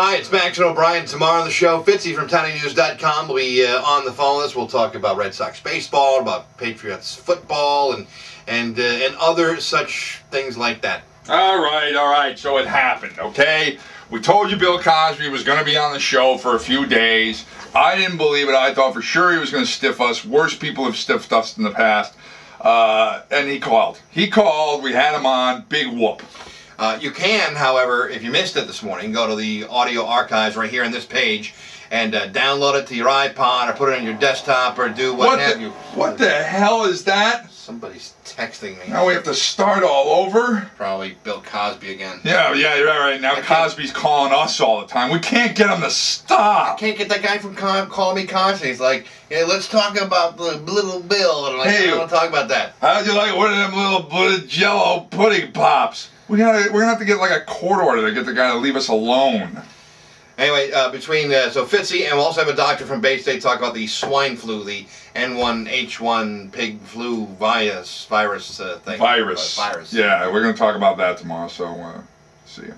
Hi, it's Bax and O'Brien. Tomorrow on the show, Fitzy from TinyNews.com will be uh, on the phone with us. We'll talk about Red Sox baseball, about Patriots football, and and uh, and other such things like that. All right, all right. So it happened, okay? We told you Bill Cosby was going to be on the show for a few days. I didn't believe it. I thought for sure he was going to stiff us. Worse people have stiffed us in the past. Uh, and he called. He called. We had him on. Big whoop. Uh, you can, however, if you missed it this morning, go to the audio archives right here on this page and uh, download it to your iPod or put it on your desktop or do what, What have the, you. what the hell is that? Somebody's texting me. Now we have to start all over? Probably Bill Cosby again. Yeah, yeah, you're right. right. Now can't- Cosby's calling us all the time. We can't get him to stop. Can't get that guy from Con- calling me Cosby. He's like, yeah, let's talk about the little Bill. And I'm like, Hey. I don't want to talk about that. How'd you like one of them little jello pudding pops? We gotta, we're gonna have to get like a court order to get the guy to leave us alone. Anyway, uh, between uh, so Fitzy and we'll also have a doctor from Bay State talk about the swine flu, the N1H1 pig flu virus virus uh, thing. Virus. Virus. Yeah, we're gonna talk about that tomorrow. So uh, see you.